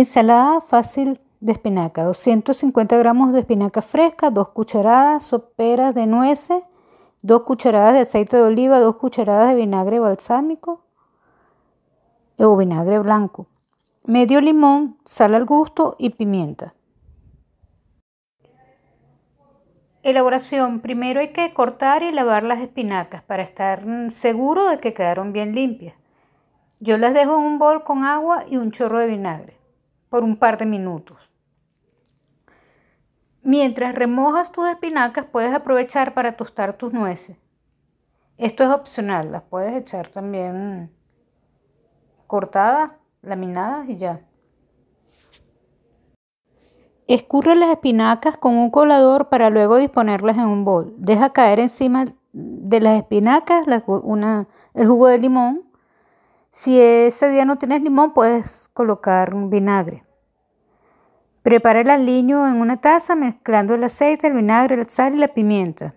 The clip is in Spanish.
Ensalada fácil de espinaca. 250 gramos de espinaca fresca, 2 cucharadas soperas de nueces, 2 cucharadas de aceite de oliva, 2 cucharadas de vinagre balsámico o vinagre blanco, medio limón, sal al gusto y pimienta. Elaboración. Primero hay que cortar y lavar las espinacas para estar seguro de que quedaron bien limpias. Yo las dejo en un bol con agua y un chorro de vinagre por un par de minutos. Mientras remojas tus espinacas puedes aprovechar para tostar tus nueces. Esto es opcional, las puedes echar también cortadas, laminadas y ya. Escurre las espinacas con un colador para luego disponerlas en un bol. Deja caer encima de las espinacas el jugo de limón. Si ese día no tienes limón, puedes colocar vinagre. Prepara el aliño en una taza mezclando el aceite, el vinagre, el sal y la pimienta.